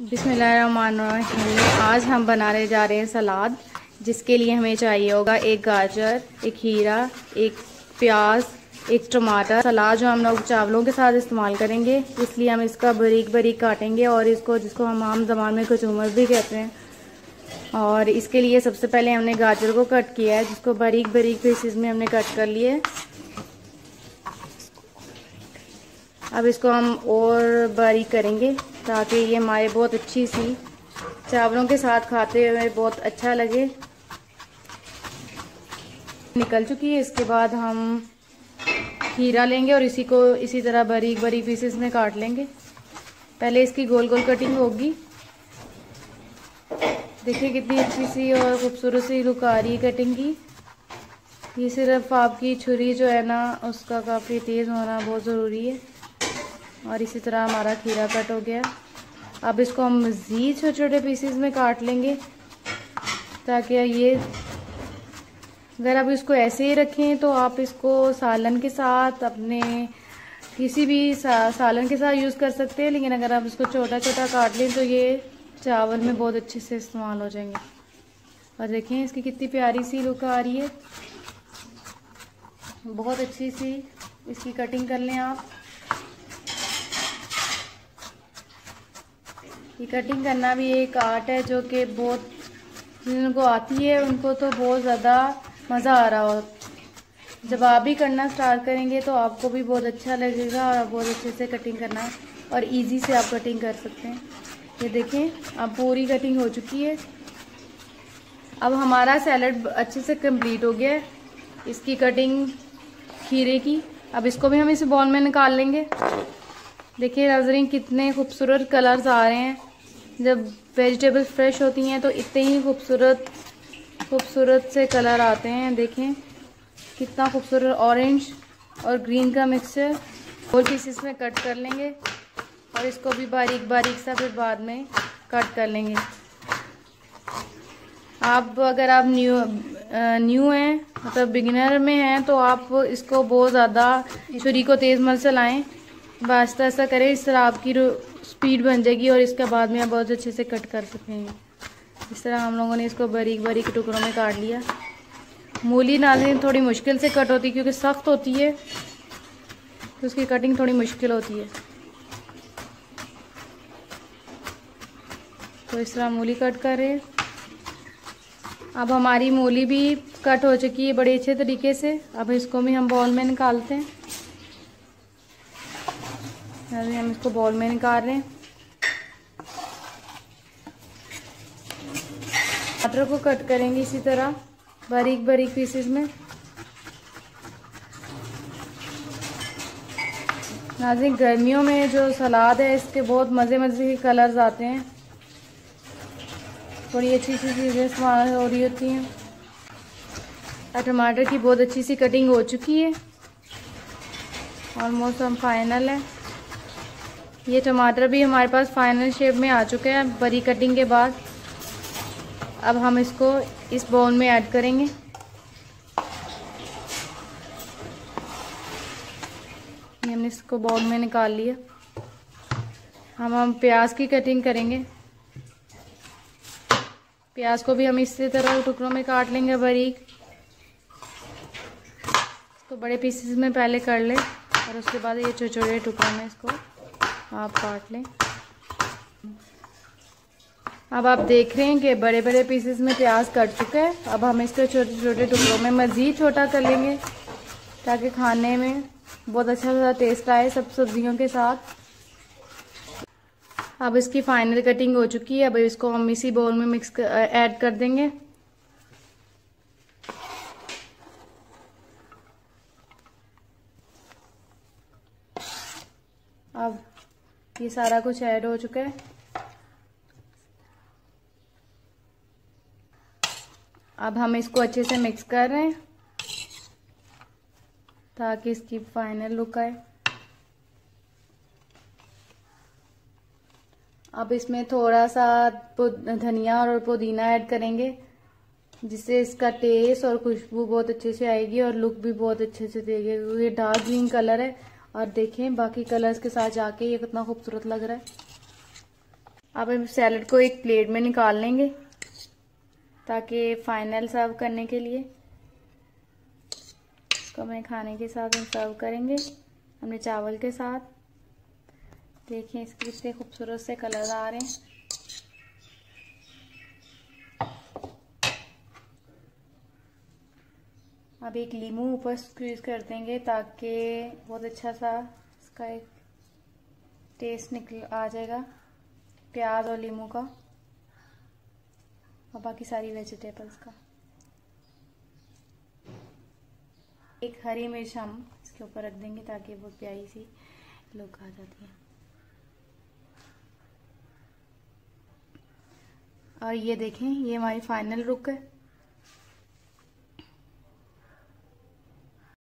बिस्मिल्लाह आज हम बनाने जा रहे हैं सलाद, जिसके लिए हमें चाहिए होगा एक गाजर, एक हीरा एक प्याज, एक टमाटर। सलाद जो हम लोग चावलों के साथ इस्तेमाल करेंगे, इसलिए हम इसका बारीक बारीक काटेंगे और इसको, जिसको हम आम जमान में कचूमर भी कहते हैं। और इसके लिए सबसे पहले हमने गाजर को कट किया है, जिसको बारीक बारीक पीसेस में हमने कट कर लिए। अब इसको हम और बारीक करेंगे। ताकि ये हमारे बहुत अच्छी सी चावलों के साथ खाते हुए बहुत अच्छा लगे। निकल चुकी है, इसके बाद हम हीरा लेंगे और इसी को इसी तरह बारीक बारीक पीसेस में काट लेंगे। पहले इसकी गोल गोल कटिंग होगी। देखिए कितनी अच्छी सी और खूबसूरत सी लुक आ रही है कटिंग की। ये सिर्फ़ आपकी छुरी जो है ना, उसका काफ़ी तेज़ होना बहुत ज़रूरी है। और इसी तरह हमारा खीरा कट हो गया। अब इसको हम मज़ीद छोटे छोटे पीसेस में काट लेंगे ताकि ये अगर आप इसको ऐसे ही रखें तो आप इसको सालन के साथ अपने किसी भी सा, सालन के साथ यूज़ कर सकते हैं लेकिन अगर आप इसको छोटा छोटा काट लें तो ये चावल में बहुत अच्छे से इस्तेमाल हो जाएँगे। और देखें इसकी कितनी प्यारी सी लुक आ रही है। बहुत अच्छी सी इसकी कटिंग कर लें आप। ये कटिंग करना भी एक आर्ट है जो कि बहुत जिनको आती है, उनको तो बहुत ज़्यादा मज़ा आ रहा हो। जब आप भी करना स्टार्ट करेंगे तो आपको भी बहुत अच्छा लगेगा और आप बहुत अच्छे से कटिंग करना और इजी से आप कटिंग कर सकते हैं। ये देखें, अब पूरी कटिंग हो चुकी है। अब हमारा सैलड अच्छे से कंप्लीट हो गया है। इसकी कटिंग खीरे की। अब इसको भी हम इस बॉल में निकाल लेंगे। देखिए, नजरिन, कितने खूबसूरत कलर्स आ रहे हैं। जब वेजिटेबल फ्रेश होती हैं तो इतने ही खूबसूरत खूबसूरत से कलर आते हैं, देखें। कितना खूबसूरत ऑरेंज और ग्रीन का मिक्सचर और पीसेस में कट कर लेंगे और इसको भी बारीक बारीक सा फिर बाद में कट कर लेंगे। आप अगर आप न्यू न्यू हैं मतलब बिगिनर में हैं तो आप इसको बहुत ज़्यादा छुरी को तेज़ मल चलाएँ वास्ता ऐसा करें, इस तरह आपकी स्पीड बन जाएगी और इसके बाद में आप बहुत अच्छे से कट कर सकेंगे। इस तरह हम लोगों ने इसको बारीक बारीक टुकड़ों में काट लिया। मूली नाजिन थोड़ी मुश्किल से कट होती है क्योंकि सख्त होती है तो उसकी कटिंग थोड़ी मुश्किल होती है। तो इस तरह मूली कट करें। अब हमारी मूली भी कट हो चुकी है बड़े अच्छे तरीके से। अब इसको भी हम बॉल में निकालते हैं। अभी हम इसको बॉल में निकाल रहे हैं। टमाटर को कट करेंगे इसी तरह, बारीक बारीक पीसेस में। नाजिक गर्मियों में जो सलाद है, इसके बहुत मज़े मज़े के कलर्स आते हैं। थोड़ी अच्छी अच्छी चीज़ें इस्तेमाल हो रही होती हैं। टमाटर की बहुत अच्छी सी कटिंग हो चुकी है। ऑलमोस्ट हम फाइनल है। ये टमाटर भी हमारे पास फाइनल शेप में आ चुके हैं बड़ी कटिंग के बाद। अब हम इसको इस बाउल में ऐड करेंगे। ये हमने इसको बाउल में निकाल लिया। हम हम प्याज की कटिंग करेंगे। प्याज को भी हम इसी तरह टुकड़ों में काट लेंगे बारीक। इसको बड़े पीसेस में पहले कर लें और उसके बाद ये छोटे छोटे टुकड़ों में इसको आप काट लें। अब आप देख रहे हैं कि बड़े बड़े पीसेस में प्याज कट चुका है। अब हम इसको छोटे छोटे टुकड़ों में मज़ीद छोटा कर लेंगे ताकि खाने में बहुत अच्छा सा टेस्ट आए सब सब्जियों के साथ। अब इसकी फाइनल कटिंग हो चुकी है। अब इसको हम इसी बाउल में मिक्स कर, कर देंगे। अब ये सारा कुछ ऐड हो चुका है। अब हम इसको अच्छे से मिक्स कर रहे हैं, ताकि इसकी फाइनल लुक आए। अब इसमें थोड़ा सा धनिया और पुदीना ऐड करेंगे, जिससे इसका टेस्ट और खुशबू बहुत अच्छे से आएगी और लुक भी बहुत अच्छे से देगी ये डार्क ग्रीन कलर है। और देखें, बाकी कलर्स के साथ जाके ये कितना खूबसूरत लग रहा है। अब हम सैलड को एक प्लेट में निकाल लेंगे, ताकि फाइनल सर्व करने के लिए। इसको हमें खाने के साथ हम सर्व करेंगे हमने चावल के साथ। देखें इसके कितने खूबसूरत से कलर आ रहे हैं। अब एक लीमू ऊपर स्क्वीज कर देंगे ताकि बहुत अच्छा सा इसका एक टेस्ट निकल आ जाएगा, प्याज और लीमू का और बाकी सारी वेजिटेबल्स का। एक हरी मिर्च हम इसके ऊपर रख देंगे ताकि वो प्यारी सी लुक आ जाती है। और ये देखें, ये हमारी फाइनल लुक है।